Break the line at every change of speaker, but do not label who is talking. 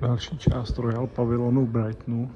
Další část Royal Pavilonu v Brightonu.